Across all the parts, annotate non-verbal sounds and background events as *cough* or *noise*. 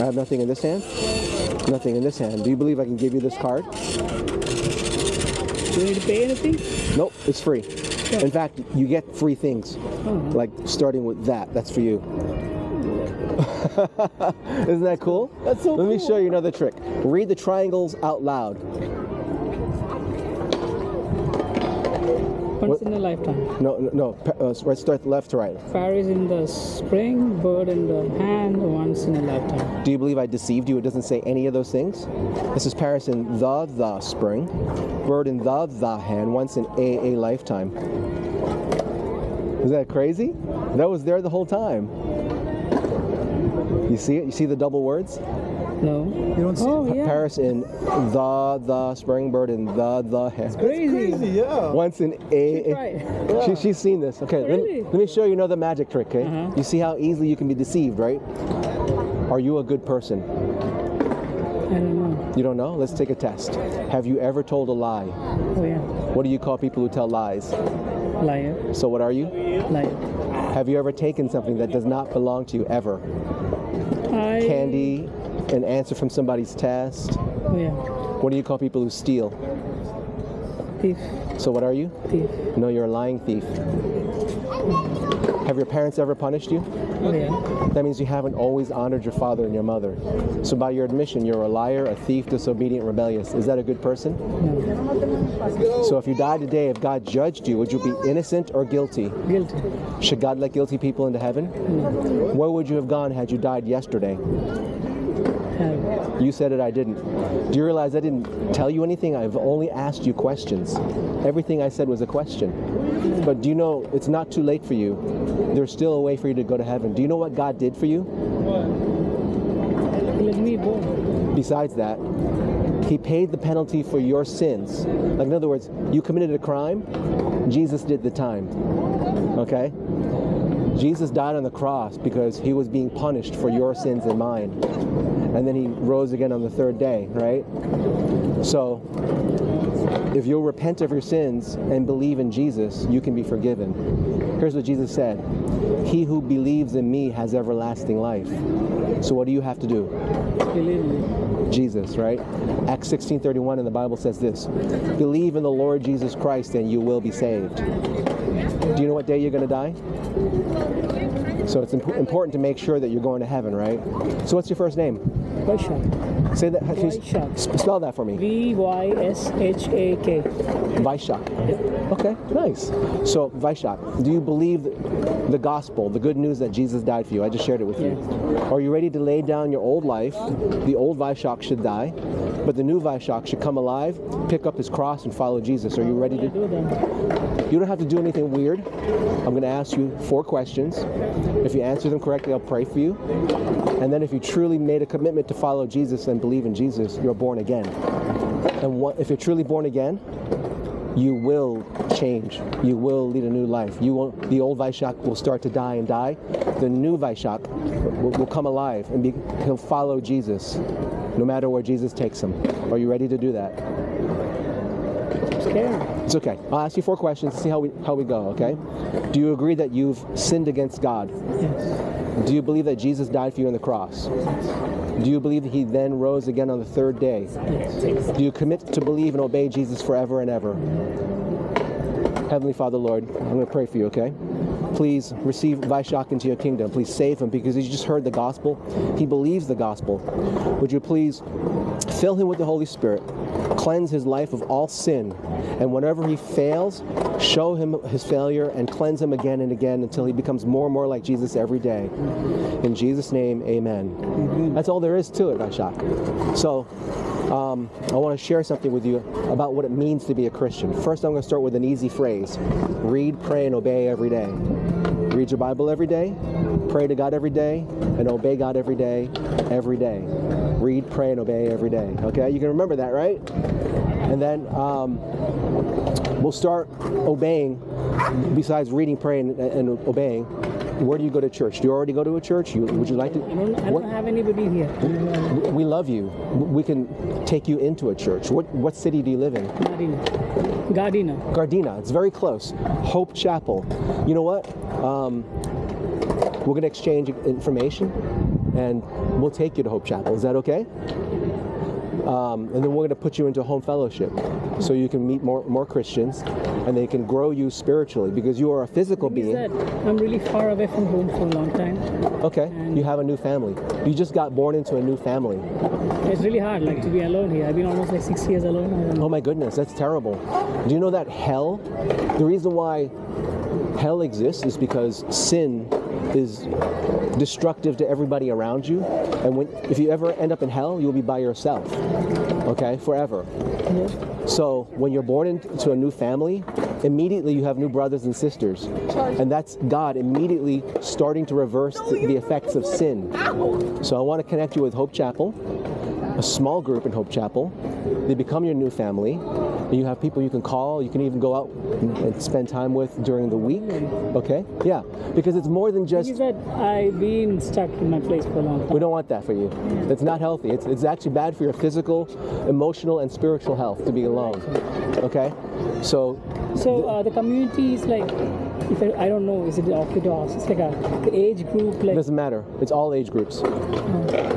I have nothing in this hand. Nothing in this hand. Do you believe I can give you this card? Do you need to pay anything? Nope, it's free. In fact, you get free things. Mm-hmm. Like starting with that. That's for you. *laughs* Isn't that cool? That's so Let me show you another trick. Read the triangles out loud. Once in a lifetime. No, no, no. Uh, right, start left to right. Fairies in the spring, bird in the hand, once in a lifetime. Do you believe I deceived you? It doesn't say any of those things. This is Paris in the the spring, bird in the the hand, once in a a lifetime. Is that crazy? That was there the whole time. You see it? You see the double words? No. You don't see Oh, it? yeah. Paris in the the spring, bird in the the hand. Crazy. Crazy, yeah. Once in a. Right. She, she's seen this. Okay, let, Really? let me show you another magic trick. Okay, Uh-huh. you see how easily you can be deceived, right? Are you a good person? I don't know. You don't know? Let's take a test. Have you ever told a lie? Oh, yeah. What do you call people who tell lies? Liar. So what are you? Liar. Have you ever taken something that does not belong to you ever? I. Candy, an answer from somebody's test. Yeah. What do you call people who steal? Thief. So what are you? Thief. No, you're a lying thief. Have your parents ever punished you? Yeah. That means you haven't always honored your father and your mother. So by your admission, you're a liar, a thief, disobedient, rebellious. Is that a good person? No. So if you died today, if God judged you, would you be innocent or guilty? Guilty. Should God let guilty people into heaven? Where would you have gone had you died yesterday? You said it, I didn't. Do you realize I didn't tell you anything? I've only asked you questions. Everything I said was a question. But do you know it's not too late for you? There's still a way for you to go to heaven. Do you know what God did for you? Let me born. Besides that, He paid the penalty for your sins. Like, in other words, you committed a crime, Jesus did the time. Okay? Jesus died on the cross because he was being punished for your sins and mine. And then he rose again on the third day, right? So, if you'll repent of your sins and believe in Jesus, you can be forgiven. Here's what Jesus said He who believes in me has everlasting life. So, what do you have to do? Believe me. Jesus, right? Acts 16:31 in the Bible says this: Believe in the Lord Jesus Christ and you will be saved. Do you know what day you're going to die? So it's imp- important to make sure that you're going to heaven, right? So what's your first name? Vyshakh. Say that. Vyshakh. sp- Spell that for me. V Y S H A K. Vyshakh. Okay, nice. So Vyshakh, do you believe the gospel, the good news that Jesus died for you? I just shared it with you. Are you ready to lay down your old life? The old Vyshakh should die, but the new Vyshakh should come alive, pick up his cross, and follow Jesus. Are you ready to? do that. You don't have to do anything weird. I'm going to ask you four questions. If you answer them correctly, I'll pray for you. And then if you truly made a commitment to follow Jesus and believe in Jesus, you're born again. And what, if you're truly born again, you will change. You will lead a new life. You will, the old Vyshakh will start to die and die. The new Vyshakh will, will come alive and be, he'll follow Jesus, no matter where Jesus takes him. Are you ready to do that? It's okay. I'll ask you four questions to see how we how we go, okay? Do you agree that you've sinned against God? Yes. Do you believe that Jesus died for you on the cross? Do you believe that he then rose again on the third day? Yes. Do you commit to believe and obey Jesus forever and ever? Heavenly Father, Lord, I'm going to pray for you, okay? Please receive Vyshakh into your kingdom. Please save him because he just heard the gospel. He believes the gospel. Would you please fill him with the Holy Spirit, cleanse his life of all sin, and whenever he fails, show him his failure and cleanse him again and again until he becomes more and more like Jesus every day. In Jesus' name, amen. That's all there is to it, Vyshakh. So, um, I want to share something with you about what it means to be a Christian. First, I'm going to start with an easy phrase read, pray, and obey every day. Read your Bible every day, pray to God every day, and obey God every day, every day. Read, pray, and obey every day. Okay? You can remember that, right? And then um, we'll start obeying, besides reading, praying, and, and obeying. Where do you go to church? Do you already go to a church? You, would you like to? I don't, I don't have anybody here. we love you. We can take you into a church. What what city do you live in? Gardena. Gardena. Gardena. It's very close. Hope Chapel. You know what? Um, we're going to exchange information, and we'll take you to Hope Chapel. Is that okay? Um, and then we're going to put you into home fellowship so you can meet more, more Christians and they can grow you spiritually because you are a physical being. that I'm really far away from home for a long time. Okay, you have a new family. You just got born into a new family. It's really hard, like to be alone here. I've been almost like six years alone. I don't know. Oh my goodness, that's terrible. Do you know that hell, the reason why hell exists is because sin is destructive to everybody around you. And when if you ever end up in hell, you'll be by yourself. Okay? Forever. So when you're born into a new family, immediately you have new brothers and sisters. And that's God immediately starting to reverse the, the effects of sin. So I want to connect you with Hope Chapel, a small group in Hope Chapel. They become your new family. You have people you can call. You can even go out and spend time with during the week. Okay? Yeah. Because it's more than just is that I've been stuck in my place for a long time. we don't want that for you. It's not healthy. It's, it's actually bad for your physical, emotional, and spiritual health to be alone. Okay? So, So uh, the community is like, if I, I don't know, is it Orthodox? It's like a the age group, it doesn't matter. It's all age groups.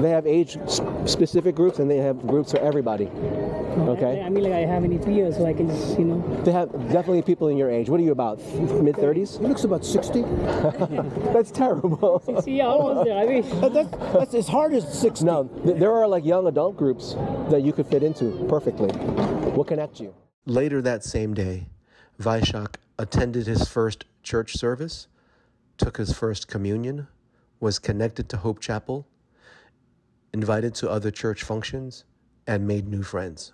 They have age specific groups and they have groups for everybody. Okay? I, I mean, like I have any years, so I can just, you know. They have definitely people in your age. What are you about? Mid 30s? He looks about 60. *laughs* That's terrible. See, almost there. I wish. That's, that's as hard as 60. No, th- there are like young adult groups that you could fit into perfectly. We'll connect you. Later that same day, Vyshakh attended his first church service, took his first communion, was connected to Hope Chapel, invited to other church functions, and made new friends.